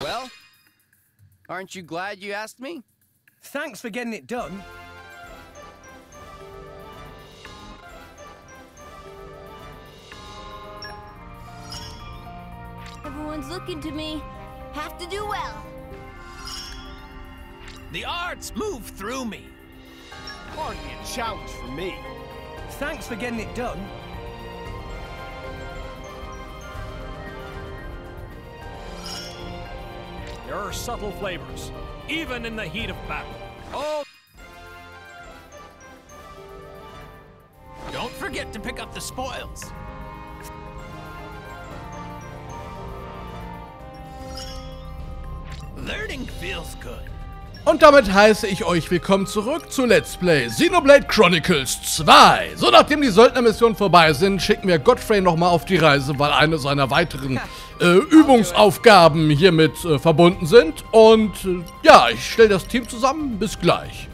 Well, aren't you glad you asked me? Thanks for getting it done. Everyone's looking to me. Have to do well. The arts move through me. Hardly a challenge for me. Thanks for getting it done. There are subtle flavors, even in the heat of battle. Oh! Don't forget to pick up the spoils. Learning feels good. Und damit heiße ich euch willkommen zurück zu Let's Play Xenoblade Chronicles 2. So, nachdem die Söldnermissionen vorbei sind, schicken wir Godfrey nochmal auf die Reise, weil eine seiner weiteren äh, Übungsaufgaben hiermit äh, verbunden sind. Und äh, ja, ich stelle das Team zusammen. Bis gleich.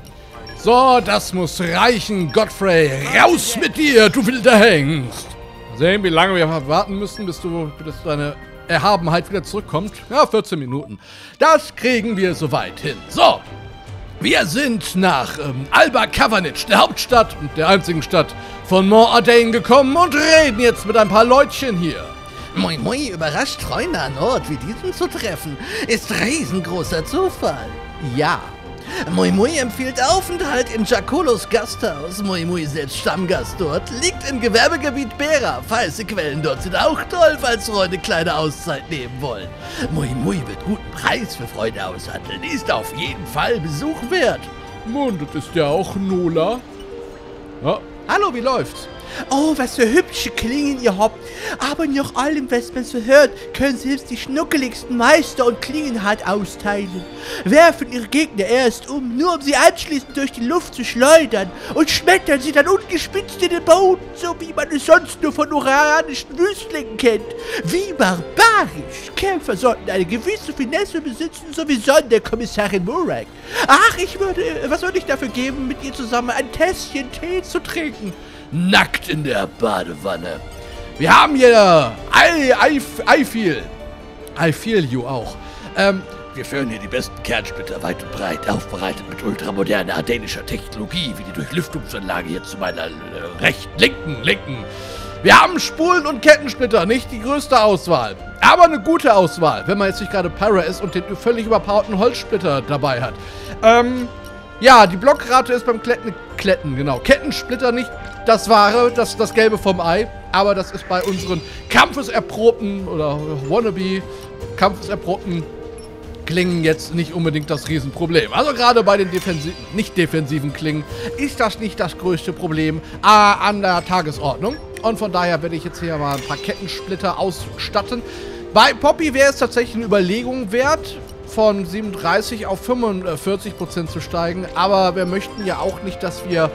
So, das muss reichen. Godfrey, raus mit dir, du wilder Hengst. Mal sehen, wie lange wir warten müssen, bis du bis deine Erhabenheit wieder zurückkommt. Ja, 14 Minuten. Das kriegen wir soweit hin. So, wir sind nach ähm, Alba Kavanitsch, der Hauptstadt und der einzigen Stadt von Mont Ardain gekommen und reden jetzt mit ein paar Leutchen hier. Moi Moi überrascht Freunde an Ort wie diesen zu treffen, ist riesengroßer Zufall. Ja. Moi Moi empfiehlt Aufenthalt in Jacolos Gasthaus. Moi Moi selbst Stammgast dort, liegt im Gewerbegebiet Bera. Falsche Quellen dort sind auch toll, falls Freunde kleine Auszeit nehmen wollen. Moi Moi wird guten Preis für Freunde aushandeln, ist auf jeden Fall Besuch wert. Und das ist ja auch Nola. Ja. Hallo, wie läuft's? Oh, was für hübsche Klingen ihr habt. Aber nach allem, was man so hört, können selbst die schnuckeligsten Meister und Klingenhart austeilen. Werfen ihre Gegner erst um, nur um sie anschließend durch die Luft zu schleudern und schmettern sie dann ungespitzt in den Boden, so wie man es sonst nur von uranischen Wüstlingen kennt. Wie barbarisch. Kämpfer sollten eine gewisse Finesse besitzen, so wie Sonderkommissarin Murak. Ach, ich würde, was würde ich dafür geben, mit ihr zusammen ein Tässchen Tee zu trinken? Nackt in der Badewanne. Wir haben hier I, I, I feel. I feel you auch. Ähm, Wir führen hier die besten Kernsplitter weit und breit, aufbereitet mit ultramoderner ardenischer Technologie, wie die Durchlüftungsanlage hier zu meiner äh, rechten, linken, linken. Wir haben Spulen und Kettensplitter, nicht die größte Auswahl. Aber eine gute Auswahl, wenn man jetzt nicht gerade Pyra ist und den völlig überpowerten Holzsplitter dabei hat. Ähm, ja, die Blockrate ist beim Kletten, Kletten, genau. Kettensplitter nicht das Wahre, das, das Gelbe vom Ei. Aber das ist bei unseren kampfeserprobten oder wannabe kampfeserprobten Klingen jetzt nicht unbedingt das Riesenproblem. Also gerade bei den defensi nicht defensiven Klingen ist das nicht das größte Problem äh, an der Tagesordnung. Und von daher werde ich jetzt hier mal ein paar Kettensplitter ausstatten. Bei Poppy wäre es tatsächlich eine Überlegung wert, von 37 auf 45 Prozent zu steigen. Aber wir möchten ja auch nicht, dass wir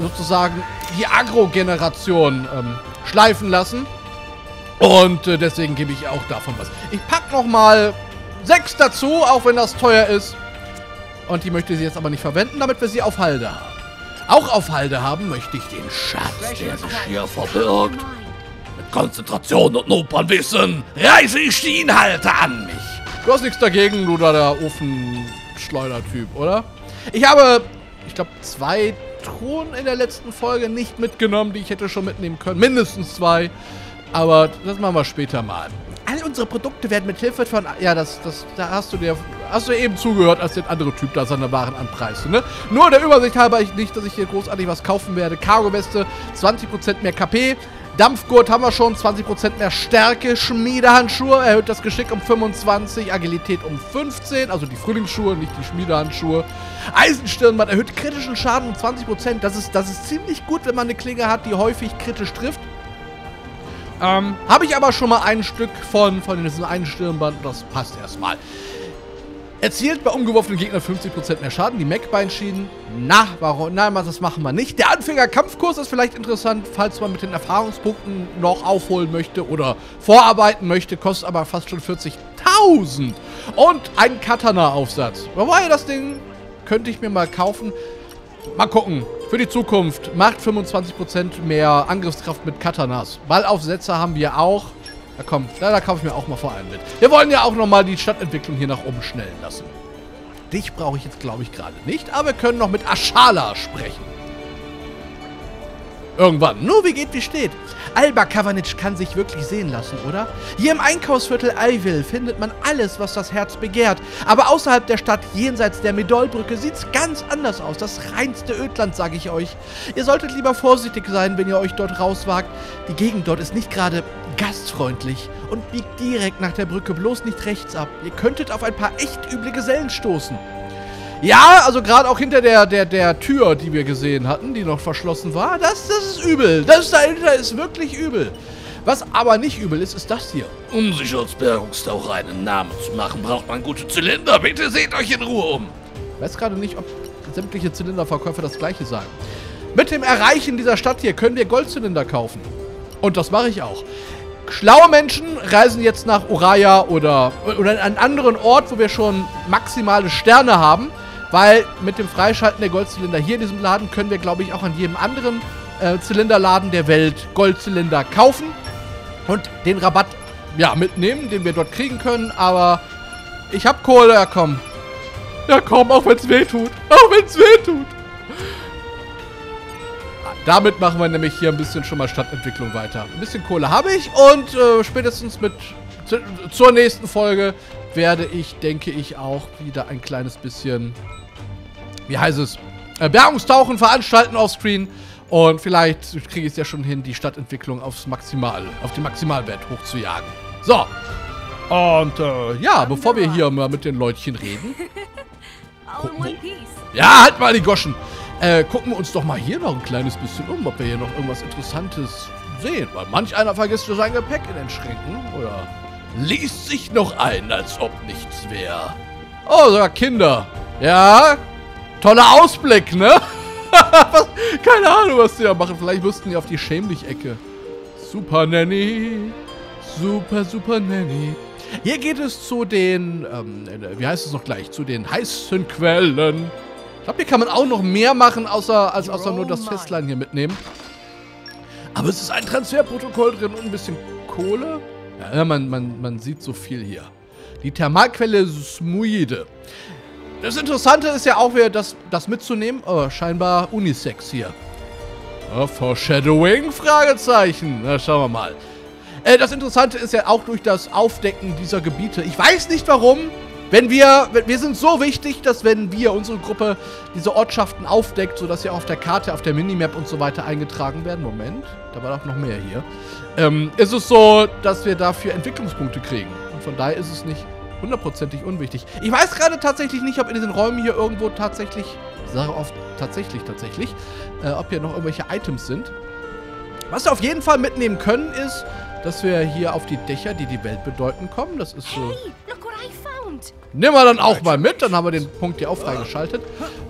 sozusagen die Agro-Generation ähm, schleifen lassen. Und äh, deswegen gebe ich auch davon was. Ich packe nochmal sechs dazu, auch wenn das teuer ist. Und die möchte sie jetzt aber nicht verwenden, damit wir sie auf Halde haben. Auch auf Halde haben möchte ich den Schatz, der sich hier verbirgt. Mit Konzentration und Opernwissen reiße ich die Inhalte an mich. Du hast nichts dagegen, du da der Ofenschleudertyp, oder? Ich habe, ich glaube, zwei Truhen in der letzten Folge nicht mitgenommen, die ich hätte schon mitnehmen können. Mindestens zwei. Aber das machen wir später mal. All unsere Produkte werden mit Hilfe von... Ja, das, das, da hast du dir... Hast du eben zugehört, als der andere Typ da seine Waren anpreiste, ne? Nur der Übersicht halber ich nicht, dass ich hier großartig was kaufen werde. Cargo-Weste, 20% mehr KP. Dampfgurt haben wir schon, 20% mehr Stärke. Schmiedehandschuhe, erhöht das Geschick um 25, Agilität um 15, also die Frühlingsschuhe, nicht die Schmiedehandschuhe. Eisenstirnband erhöht kritischen Schaden um 20%. Das ist, das ist ziemlich gut, wenn man eine Klinge hat, die häufig kritisch trifft. Ähm, habe ich aber schon mal ein Stück von, von diesem einen Stirnband, das passt erstmal. Erzielt bei umgeworfenen Gegnern 50% mehr Schaden. Die Mac-Beinschienen, na, warum? Nein, das machen wir nicht. Der Anfänger-Kampfkurs ist vielleicht interessant, falls man mit den Erfahrungspunkten noch aufholen möchte oder vorarbeiten möchte. Kostet aber fast schon 40.000. Und ein Katana-Aufsatz. Wobei, das Ding könnte ich mir mal kaufen. Mal gucken. Für die Zukunft macht 25% mehr Angriffskraft mit Katanas. Ballaufsätze haben wir auch. Na komm, da, da kaufe ich mir auch mal vor allem mit. Wir wollen ja auch nochmal die Stadtentwicklung hier nach oben schnellen lassen. Dich brauche ich jetzt, glaube ich, gerade nicht, aber wir können noch mit Ashala sprechen. Irgendwann. Nur wie geht, wie steht. Alba Kavanic kann sich wirklich sehen lassen, oder? Hier im Einkaufsviertel Eiville findet man alles, was das Herz begehrt. Aber außerhalb der Stadt, jenseits der Medolbrücke, sieht's ganz anders aus. Das reinste Ödland, sage ich euch. Ihr solltet lieber vorsichtig sein, wenn ihr euch dort rauswagt. Die Gegend dort ist nicht gerade gastfreundlich und biegt direkt nach der Brücke bloß nicht rechts ab. Ihr könntet auf ein paar echt üble Gesellen stoßen. Ja, also gerade auch hinter der, der, der Tür, die wir gesehen hatten, die noch verschlossen war, das, das ist übel. Das dahinter ist wirklich übel. Was aber nicht übel ist, ist das hier. Um sich als Bergungstaucher einen Namen zu machen, braucht man gute Zylinder. Bitte seht euch in Ruhe um. Ich weiß gerade nicht, ob sämtliche Zylinderverkäufer das gleiche sagen. Mit dem Erreichen dieser Stadt hier können wir Goldzylinder kaufen. Und das mache ich auch. Schlaue Menschen reisen jetzt nach Uraya oder, oder an einen anderen Ort, wo wir schon maximale Sterne haben. Weil mit dem Freischalten der Goldzylinder hier in diesem Laden können wir, glaube ich, auch an jedem anderen äh, Zylinderladen der Welt Goldzylinder kaufen. Und den Rabatt, ja, mitnehmen, den wir dort kriegen können. Aber ich habe Kohle, ja komm. Ja komm, auch wenn es weh tut. Auch wenn es weh tut. Damit machen wir nämlich hier ein bisschen schon mal Stadtentwicklung weiter. Ein bisschen Kohle habe ich und äh, spätestens mit zu, zur nächsten Folge werde ich, denke ich, auch wieder ein kleines bisschen, wie heißt es, äh, Bergungstauchen veranstalten auf Screen. Und vielleicht kriege ich es ja schon hin, die Stadtentwicklung aufs Maximal, auf den Maximalwert hochzujagen. So. Und äh, ja, bevor wir hier mal mit den Leutchen reden. Ja, halt mal die Goschen. Äh, gucken wir uns doch mal hier noch ein kleines bisschen um, ob wir hier noch irgendwas Interessantes sehen. Weil manch einer vergisst ja sein Gepäck in den Schränken. Oder liest sich noch ein, als ob nichts wäre. Oh, sogar Kinder. Ja, toller Ausblick, ne? was, keine Ahnung, was die da machen. Vielleicht müssten die auf die Schämlich-Ecke. Super Nanny. Super, super Nanny. Hier geht es zu den, ähm, äh, wie heißt es noch gleich, zu den heißen Quellen. Ich glaube, hier kann man auch noch mehr machen, außer, als außer nur das Festline hier mitnehmen. Aber es ist ein Transferprotokoll drin und ein bisschen Kohle. Ja, man, man, man sieht so viel hier. Die Thermalquelle Smuide. Das Interessante ist ja auch wieder, das, das mitzunehmen. Oh, scheinbar Unisex hier. Ja, Foreshadowing? Fragezeichen. Na, schauen wir mal. Äh, das Interessante ist ja auch durch das Aufdecken dieser Gebiete. Ich weiß nicht warum. Wenn wir, wir sind so wichtig, dass wenn wir, unsere Gruppe, diese Ortschaften aufdeckt, sodass sie auf der Karte, auf der Minimap und so weiter eingetragen werden. Moment, da war doch noch mehr hier. Ähm, ist es so, dass wir dafür Entwicklungspunkte kriegen. Und von daher ist es nicht hundertprozentig unwichtig. Ich weiß gerade tatsächlich nicht, ob in diesen Räumen hier irgendwo tatsächlich, ich sage oft tatsächlich, tatsächlich, äh, ob hier noch irgendwelche Items sind. Was wir auf jeden Fall mitnehmen können, ist, dass wir hier auf die Dächer, die die Welt bedeuten, kommen. Das ist so. Hey, look what I. Nehmen wir dann auch mal mit, dann haben wir den Punkt hier auch freigeschaltet.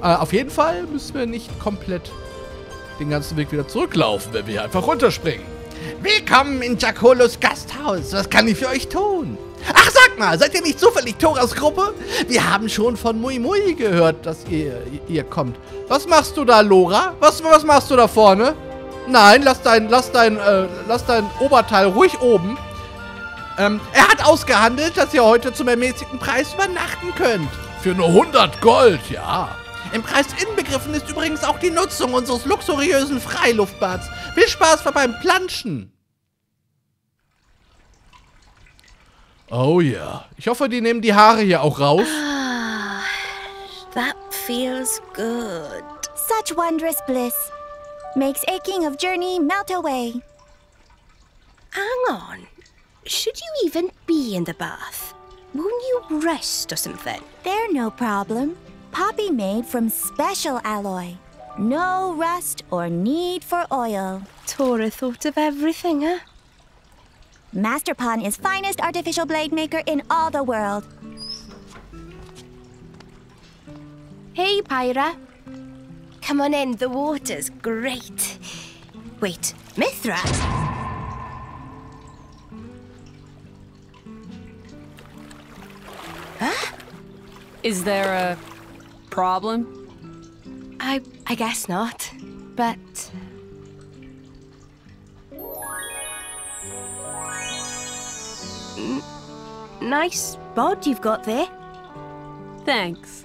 Äh, auf jeden Fall müssen wir nicht komplett den ganzen Weg wieder zurücklaufen, wenn wir hier einfach runterspringen. Willkommen in Jacolos Gasthaus. Was kann ich für euch tun? Ach, sag mal, seid ihr nicht zufällig Toras Gruppe? Wir haben schon von Mui Mui gehört, dass ihr, ihr kommt. Was machst du da, Lora? Was, was machst du da vorne? Nein, lass dein, lass dein, äh, lass dein Oberteil ruhig oben. Ähm, er hat ausgehandelt, dass ihr heute zum ermäßigten Preis übernachten könnt. Für nur 100 Gold, ja. Im Preis inbegriffen ist übrigens auch die Nutzung unseres luxuriösen Freiluftbads. Viel Spaß beim Planschen. Oh ja. Ich hoffe, die nehmen die Haare hier auch raus. That feels good. Such wondrous bliss. Makes aching of journey melt away. Hang on. Should you even be in the bath? Won't you rest or something? They're no problem. Poppy made from special alloy. No rust or need for oil. Tora thought of everything, huh? Masterpon is finest artificial blade maker in all the world. Hey, Pyra. Come on in, the water's great. Wait, Mithra? Is there a problem? I I guess not. But Nice bod you've got there. Thanks.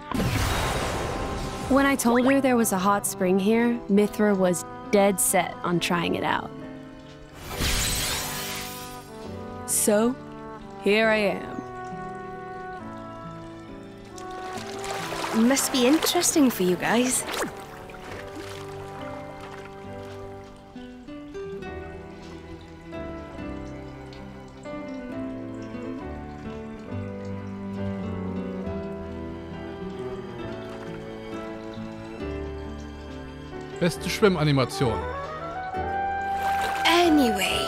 When I told her there was a hot spring here, Mithra was dead set on trying it out. So, here I am. Must be interesting for you guys. Beste Schwimmanimation. Anyway,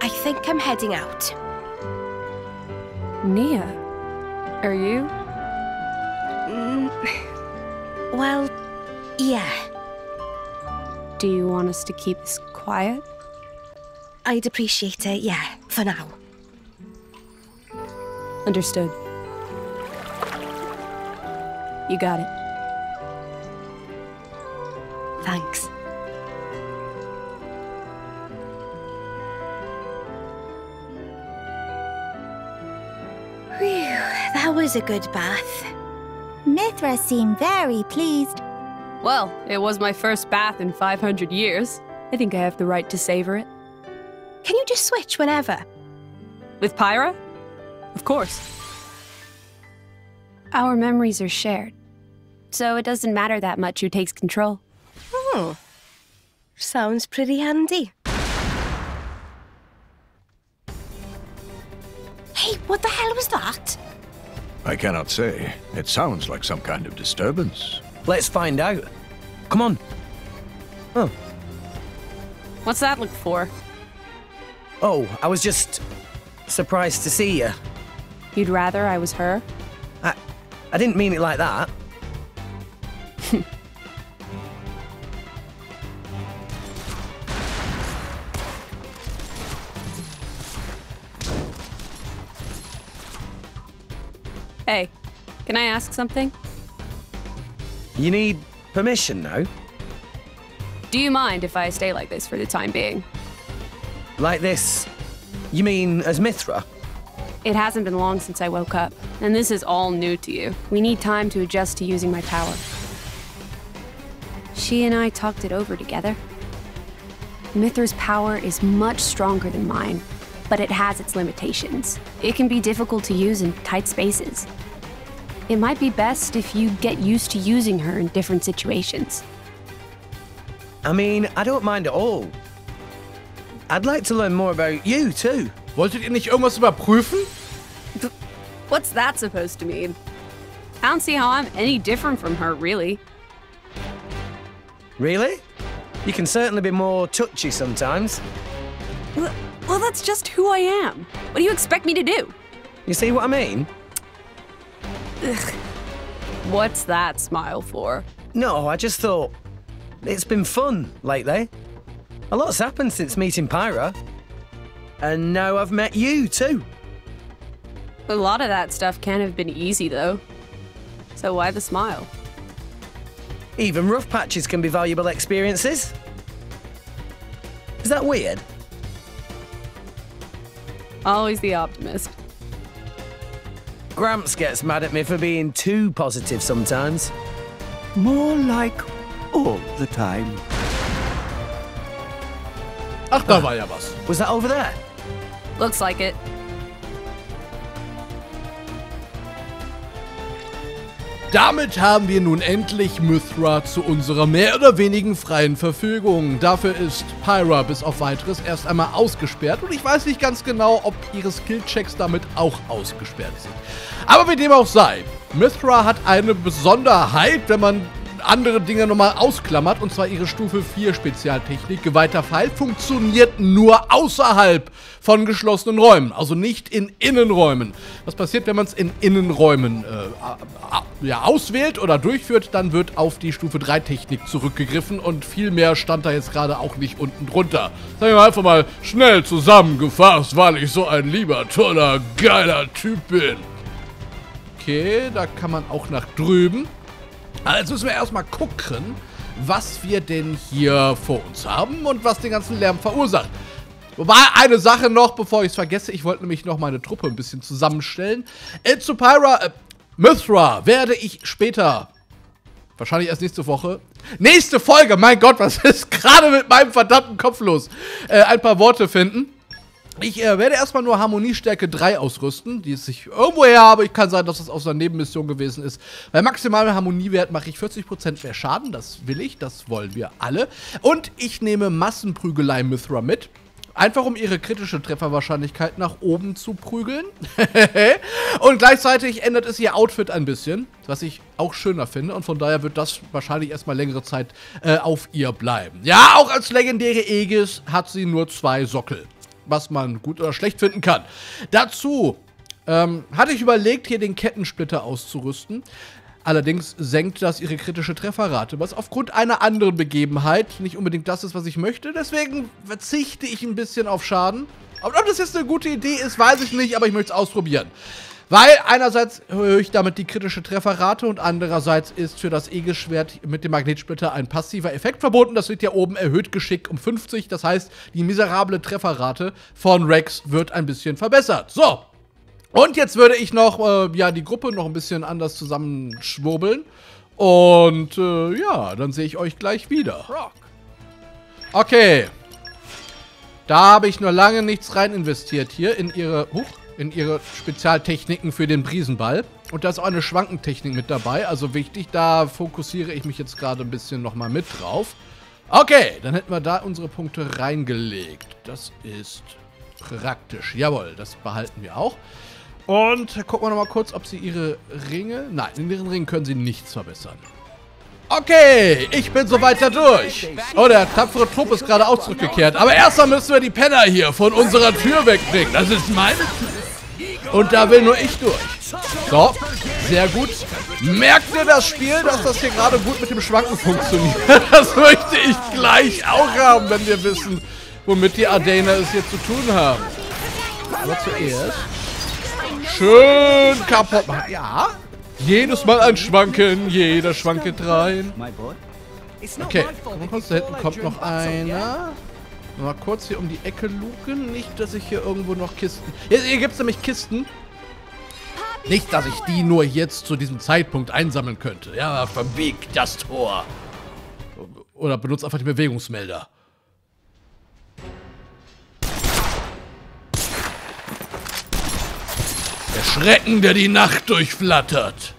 I think I'm heading out. Nia, are you? Well, yeah. Do you want us to keep this quiet? I'd appreciate it, yeah, for now. Understood. You got it. Thanks. Whew, that was a good bath. Mithra seemed very pleased. Well, it was my first bath in 500 years. I think I have the right to savor it. Can you just switch whenever? With Pyra? Of course. Our memories are shared, so it doesn't matter that much who takes control. Oh, sounds pretty handy. Hey, what the hell was that? I cannot say. It sounds like some kind of disturbance. Let's find out. Come on. Oh. What's that look for? Oh, I was just surprised to see you. You'd rather I was her? I, I didn't mean it like that. Can I ask something? You need permission now? Do you mind if I stay like this for the time being? Like this? You mean as Mithra? It hasn't been long since I woke up, and this is all new to you. We need time to adjust to using my power. She and I talked it over together. Mithra's power is much stronger than mine, but it has its limitations. It can be difficult to use in tight spaces. It might be best if you get used to using her in different situations. I mean, I don't mind at all. I'd like to learn more about you, too. Wolltet ihr nicht irgendwas überprüfen? What's that supposed to mean? I don't see how I'm any different from her, really. Really? You can certainly be more touchy sometimes. Well, well, that's just who I am. What do you expect me to do? You see what I mean? Ugh. What's that smile for? No, I just thought it's been fun lately. A lot's happened since meeting Pyra. And now I've met you too. A lot of that stuff can't have been easy, though. So why the smile? Even rough patches can be valuable experiences. Is that weird? Always the optimist. Gramps gets mad at me for being too positive sometimes. More like all the time. Ach, da war ja was. Was that over there? Looks like it. Damit haben wir nun endlich Mithra zu unserer mehr oder wenigen freien Verfügung. Dafür ist Pyra bis auf weiteres erst einmal ausgesperrt und ich weiß nicht ganz genau, ob ihre Skillchecks damit auch ausgesperrt sind. Aber wie dem auch sei, Mithra hat eine Besonderheit, wenn man andere Dinge nochmal ausklammert, und zwar ihre Stufe 4 Spezialtechnik. Geweihter Pfeil funktioniert nur außerhalb von geschlossenen Räumen, also nicht in Innenräumen. Was passiert, wenn man es in Innenräumen äh, ja, auswählt oder durchführt, dann wird auf die Stufe 3 Technik zurückgegriffen und viel mehr stand da jetzt gerade auch nicht unten drunter. Sagen wir einfach mal schnell zusammengefasst, weil ich so ein lieber, toller, geiler Typ bin. Okay, da kann man auch nach drüben. Also müssen wir erstmal gucken, was wir denn hier vor uns haben und was den ganzen Lärm verursacht. Wobei, eine Sache noch, bevor ich es vergesse. Ich wollte nämlich noch meine Truppe ein bisschen zusammenstellen. Äh, zu Pyra, äh, Mithra werde ich später, wahrscheinlich erst nächste Woche, nächste Folge, mein Gott, was ist gerade mit meinem verdammten Kopf los, äh, ein paar Worte finden. Ich äh, werde erstmal nur Harmoniestärke 3 ausrüsten, die es sich irgendwo her habe. Ich kann sein, dass das aus einer Nebenmission gewesen ist. Bei maximalem Harmoniewert mache ich 40% mehr Schaden. Das will ich, das wollen wir alle. Und ich nehme Massenprügelei Mithra mit. Einfach um ihre kritische Trefferwahrscheinlichkeit nach oben zu prügeln. und gleichzeitig ändert es ihr Outfit ein bisschen, was ich auch schöner finde. Und von daher wird das wahrscheinlich erstmal längere Zeit äh, auf ihr bleiben. Ja, auch als legendäre Aegis hat sie nur zwei Sockel was man gut oder schlecht finden kann. Dazu ähm, hatte ich überlegt, hier den Kettensplitter auszurüsten. Allerdings senkt das ihre kritische Trefferrate, was aufgrund einer anderen Begebenheit nicht unbedingt das ist, was ich möchte. Deswegen verzichte ich ein bisschen auf Schaden. ob das jetzt eine gute Idee ist, weiß ich nicht, aber ich möchte es ausprobieren. Weil einerseits erhöhe ich damit die kritische Trefferrate und andererseits ist für das E-Geschwert mit dem Magnetsplitter ein passiver Effekt verbunden. Das wird ja oben erhöht Geschick um 50. Das heißt, die miserable Trefferrate von Rex wird ein bisschen verbessert. So. Und jetzt würde ich noch, äh, ja, die Gruppe noch ein bisschen anders zusammenschwurbeln. Und, äh, ja, dann sehe ich euch gleich wieder. Okay. Da habe ich nur lange nichts rein investiert hier in ihre... Huch in ihre Spezialtechniken für den Brisenball. Und da ist auch eine Schwankentechnik mit dabei, also wichtig, da fokussiere ich mich jetzt gerade ein bisschen nochmal mit drauf. Okay, dann hätten wir da unsere Punkte reingelegt. Das ist praktisch. Jawohl, das behalten wir auch. Und gucken wir nochmal kurz, ob sie ihre Ringe... Nein, in ihren Ringen können sie nichts verbessern. Okay, ich bin soweit da durch. Oh, der tapfere Trupp ist gerade auch zurückgekehrt. Aber erstmal müssen wir die Penner hier von unserer Tür wegbringen. Das ist meine Tür. Und da will nur ich durch. So, sehr gut. Merkt ihr das Spiel, dass das hier gerade gut mit dem Schwanken funktioniert? Das möchte ich gleich auch haben, wenn wir wissen, womit die Ardener es hier zu tun haben. Aber zuerst schön kaputt machen. Ja, jedes Mal ein Schwanken, jeder schwanket rein. Okay, mal, da hinten kommt noch einer. Mal kurz hier um die Ecke luken. Nicht, dass ich hier irgendwo noch Kisten... Hier, hier gibt es nämlich Kisten. Nicht, dass ich die nur jetzt zu diesem Zeitpunkt einsammeln könnte. Ja, verbiegt das Tor. Oder benutzt einfach den Bewegungsmelder. Der Schrecken, der die Nacht durchflattert.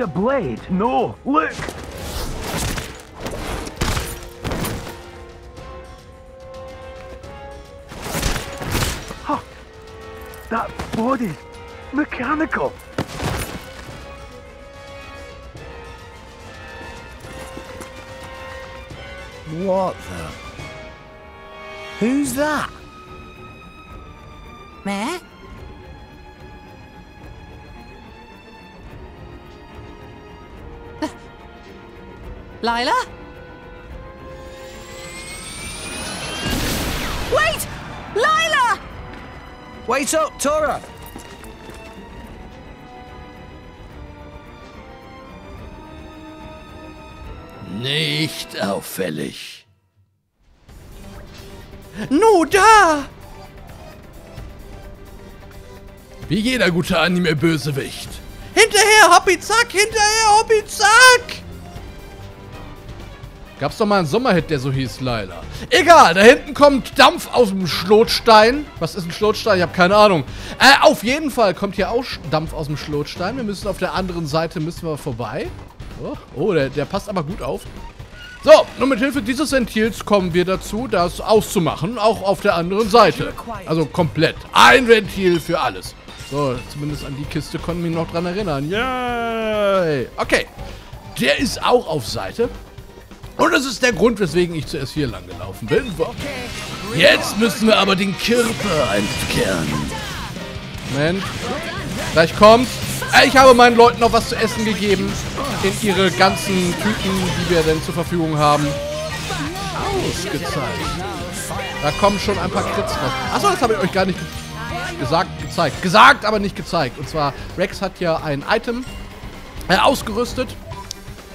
A blade? No, look. Huh. That body's mechanical. What the? Who's that? Meh? Lila? Wait! Lila! Wait up, Tora! Nicht auffällig. Nu da! Wie jeder gute Anime-Bösewicht. Hinterher, Hoppi, zack! Hinterher, Hoppi, zack! Gab's doch mal einen Sommerhit, der so hieß, Laila. Egal, da hinten kommt Dampf aus dem Schlotstein. Was ist ein Schlotstein? Ich habe keine Ahnung. Äh, auf jeden Fall kommt hier auch Dampf aus dem Schlotstein. Wir müssen auf der anderen Seite müssen wir vorbei. Oh, oh der, der passt aber gut auf. So, nur mit Hilfe dieses Ventils kommen wir dazu, das auszumachen, auch auf der anderen Seite. Also komplett. Ein Ventil für alles. So, zumindest an die Kiste konnten wir noch dran erinnern. Yay! Okay. Der ist auch auf Seite. Und das ist der Grund, weswegen ich zuerst hier lang gelaufen bin. Jetzt müssen wir aber den Kirper entkernen. Moment. Gleich kommt. Äh, ich habe meinen Leuten noch was zu essen gegeben. In ihre ganzen Tüten, die wir denn zur Verfügung haben. Ausgezeichnet. Da kommen schon ein paar Krits raus. Achso, das habe ich euch gar nicht... gesagt, gezeigt. Gesagt, aber nicht gezeigt. Und zwar, Rex hat ja ein Item äh, ausgerüstet.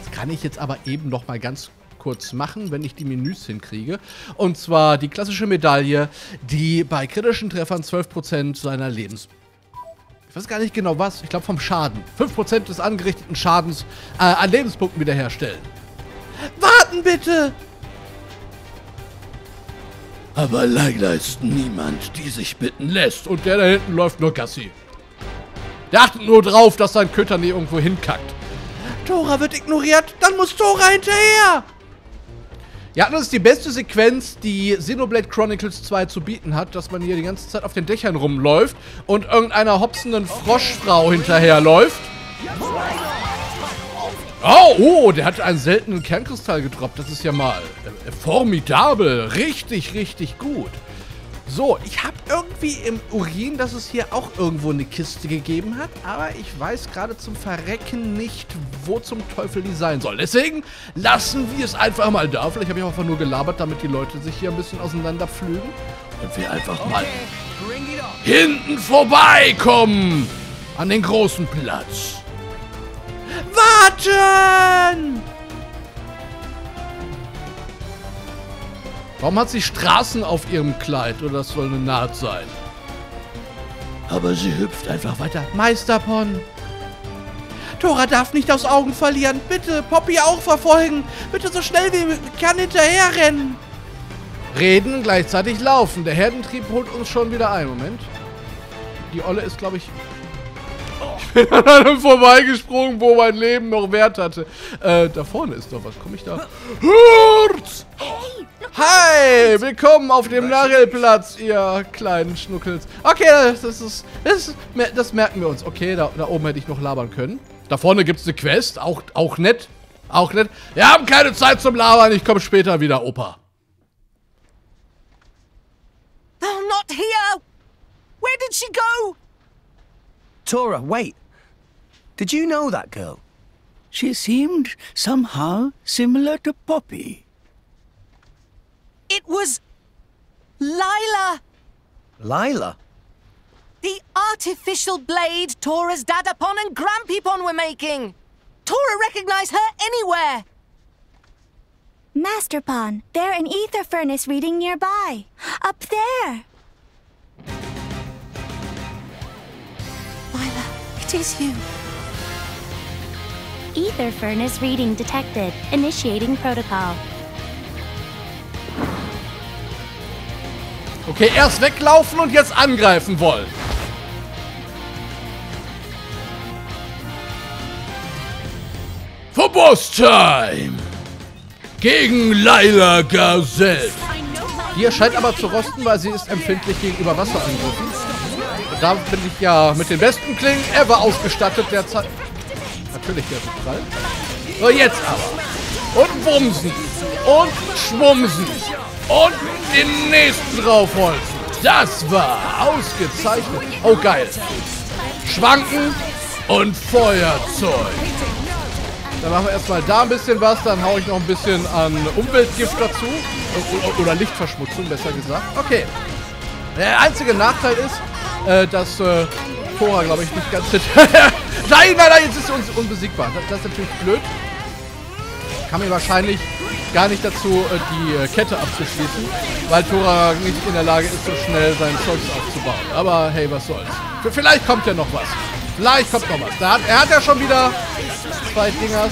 Das kann ich jetzt aber eben noch mal ganz kurz machen, wenn ich die Menüs hinkriege. Und zwar die klassische Medaille, die bei kritischen Treffern 12% seiner Lebens... Ich weiß gar nicht genau was. Ich glaube vom Schaden. 5% des angerichteten Schadens äh, an Lebenspunkten wiederherstellen. Warten bitte! Aber Laila ist niemand, die sich bitten lässt. Und der da hinten läuft nur Gassi. Der achtet nur drauf, dass sein Köter nie irgendwo hinkackt. Tora wird ignoriert, dann muss Tora hinterher! Ja, das ist die beste Sequenz, die Xenoblade Chronicles 2 zu bieten hat, dass man hier die ganze Zeit auf den Dächern rumläuft und irgendeiner hopsenden Froschfrau hinterherläuft. Oh, oh, der hat einen seltenen Kernkristall gedroppt. Das ist ja mal äh, formidabel. Richtig, richtig gut. So, ich habe irgendwie im Urin, dass es hier auch irgendwo eine Kiste gegeben hat, aber ich weiß gerade zum Verrecken nicht, wo zum Teufel die sein soll. Deswegen lassen wir es einfach mal da. Vielleicht habe ich einfach nur gelabert, damit die Leute sich hier ein bisschen auseinanderpflügen. Und wir einfach mal hinten vorbeikommen an den großen Platz. Warten! Warum hat sie Straßen auf ihrem Kleid? Oder das soll eine Naht sein? Aber sie hüpft einfach weiter. Meister Pon. Tora darf nicht aus Augen verlieren. Bitte, Poppy auch verfolgen. Bitte so schnell wie kann hinterherrennen. Reden, gleichzeitig laufen. Der Herdentrieb holt uns schon wieder ein. Moment. Die Olle ist, glaube ich... Ich bin an einem vorbeigesprungen, wo mein Leben noch Wert hatte. Äh, da vorne ist doch was. Komme ich da? Hurz! Hi! Willkommen auf dem Narrelplatz, ihr kleinen Schnuckels. Okay, das ist, das, ist, das merken wir uns. Okay, da, da oben hätte ich noch labern können. Da vorne gibt es eine Quest. Auch, auch nett. Auch nett. Wir haben keine Zeit zum Labern. Ich komme später wieder, Opa. Oh, not here! Where did she go? Tora, wait. Did you know that girl? She seemed somehow similar to Poppy. It was Lila, Lila? the artificial blade Tora's Dadapon and Grampypon were making. Tora recognized her anywhere. Master Pon, they're an ether furnace reading nearby. Up there. Lila, it is you. Ether furnace reading detected. Initiating protocol. Okay, erst weglaufen und jetzt angreifen wollen. Verbosstime! Gegen Laila selbst. Die erscheint aber zu rosten, weil sie ist empfindlich gegenüber Wasserangriffen. Da bin ich ja mit den besten Klingen ever ausgestattet derzeit. Natürlich der Krall. So, jetzt aber. Und bumsen. Und schmumsen. Und den nächsten draufholzen. Das war ausgezeichnet. Oh, geil. Schwanken und Feuerzeug. Dann machen wir erstmal da ein bisschen was, dann haue ich noch ein bisschen an Umweltgift dazu. Oder Lichtverschmutzung, besser gesagt. Okay. Der einzige Nachteil ist, äh, dass äh, glaube ich, nicht ganz nein, nein, nein, jetzt ist sie uns unbesiegbar. Das, das ist natürlich blöd. Kann mir wahrscheinlich gar nicht dazu, äh, die äh, Kette abzuschließen, weil Tora nicht in der Lage ist, so schnell sein Zeugs aufzubauen. Aber hey, was soll's. Vielleicht kommt ja noch was. Vielleicht kommt noch was. Da hat, er hat ja schon wieder zwei Dingers.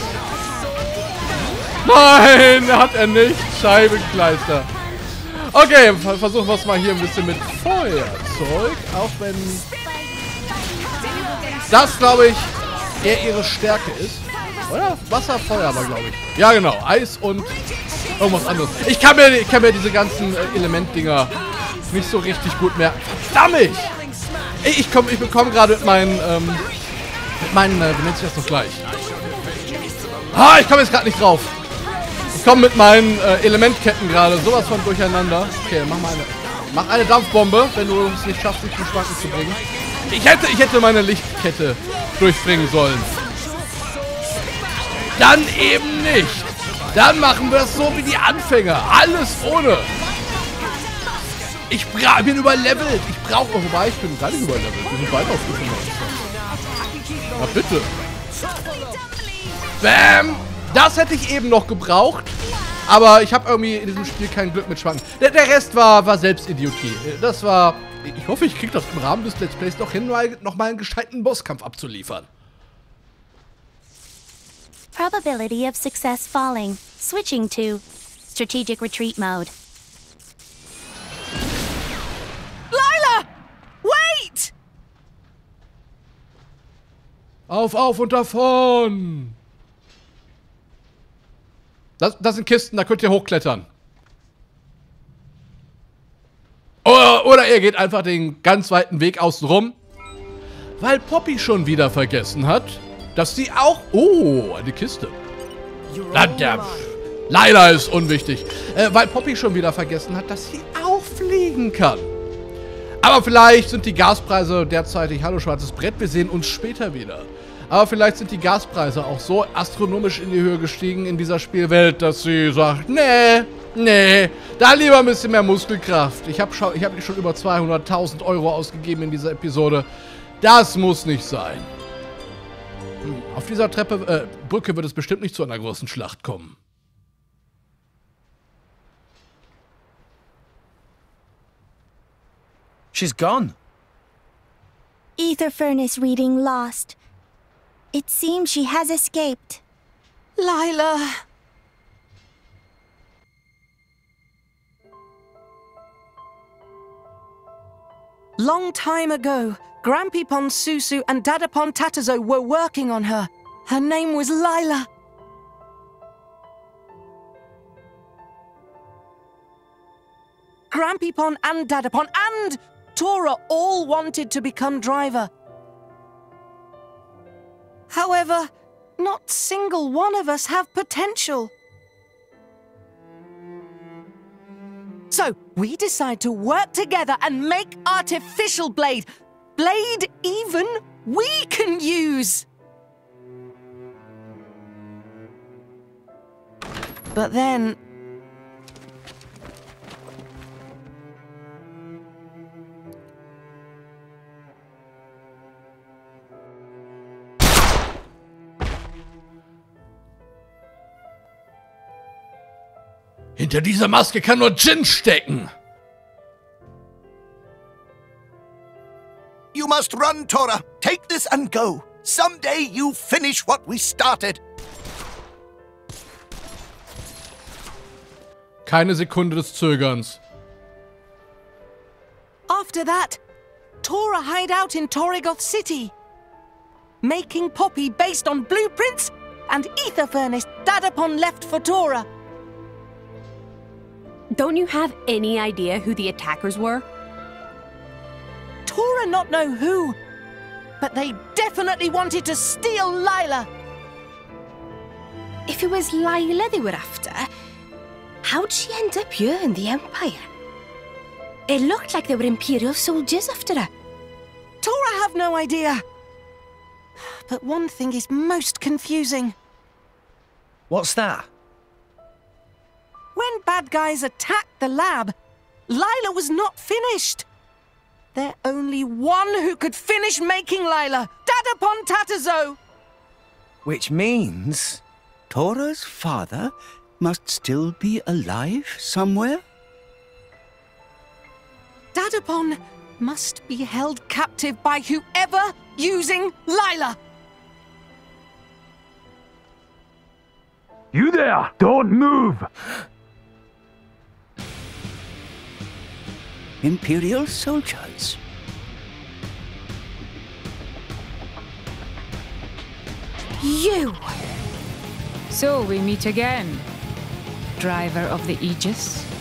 Nein, hat er nicht. Scheibenkleister. Okay, ver- versuchen wir es mal hier ein bisschen mit Feuerzeug. Auch wenn das, glaube ich, eher ihre Stärke ist. Oder? Wasser, Feuer aber, glaube ich. Ja, genau. Eis und irgendwas anderes. Ich kann mir, ich kann mir diese ganzen äh, Elementdinger nicht so richtig gut merken. Verdammt! Ich, ich, komm, ich bekomme gerade mit meinen, ähm, mit meinen, äh, wie nennt sich das noch gleich? Ah, ich komme jetzt gerade nicht drauf. Ich komme mit meinen äh, Elementketten gerade sowas von durcheinander. Okay, mach mal eine. Mach eine Dampfbombe, wenn du es nicht schaffst, dich zum Schwanken zu bringen. Ich hätte, ich hätte meine Lichtkette durchbringen sollen. Dann eben nicht. Dann machen wir es so wie die Anfänger. Alles ohne. Ich bin überlevelt. Ich brauche... Wobei, ich bin gar nicht überlevelt. Wir sind beide auf Stufe 19. Na bitte. Bam! Das hätte ich eben noch gebraucht. Aber ich habe irgendwie in diesem Spiel kein Glück mit Schwanken. Der, der Rest war, war Selbstidiotie. Das war... Ich hoffe, ich kriege das im Rahmen des Let's Plays noch hin, noch mal einen gescheiten Bosskampf abzuliefern. Probability of success falling. Switching to strategic retreat mode. Lila! Wait! Auf, auf und davon! Das, das sind Kisten, da könnt ihr hochklettern. Oder, oder ihr geht einfach den ganz weiten Weg außen rum. Weil Poppy schon wieder vergessen hat, dass sie auch... Oh, eine Kiste. Na, der, leider ist unwichtig. Äh, weil Poppy schon wieder vergessen hat, dass sie auch fliegen kann. Aber vielleicht sind die Gaspreise derzeitig... Hallo, schwarzes Brett, wir sehen uns später wieder. Aber vielleicht sind die Gaspreise auch so astronomisch in die Höhe gestiegen in dieser Spielwelt, dass sie sagt, nee, nee, da lieber ein bisschen mehr Muskelkraft. Ich habe schon, hab schon über 200.000 Euro ausgegeben in dieser Episode. Das muss nicht sein. Auf dieser Treppe, äh, Brücke wird es bestimmt nicht zu einer großen Schlacht kommen. She's gone. Ether furnace reading lost. It seems she has escaped. Lila! Long time ago, Grampypon Susu and Dadapon Tatazo were working on her. Her name was Lila. Grampypon and Dadapon and Tora all wanted to become driver. However, not single one of us have potential. So, we decide to work together and make artificial blade. Blade even we can use. But then... Hinter dieser Maske kann nur Jin stecken. Must run, Tora. Take this and go. Someday you finish what we started. Keine Sekunde des Zögerns. After that, Tora hide out in Torrigoth City. Making Poppy based on blueprints and ether furnace Dadapon left for Tora. Don't you have any idea who the attackers were? Tora not know who, but they definitely wanted to steal Lila. If it was Lila they were after, how'd she end up here in the Empire? It looked like they were Imperial soldiers after her. Tora have no idea. But one thing is most confusing. What's that? When bad guys attacked the lab, Lila was not finished. There's only one who could finish making Lila, Dadapon Tatazo. Which means Tora's father must still be alive somewhere? Dadapon must be held captive by whoever using Lila. You there! Don't move! Imperial soldiers. You! So we meet again, driver of the Aegis.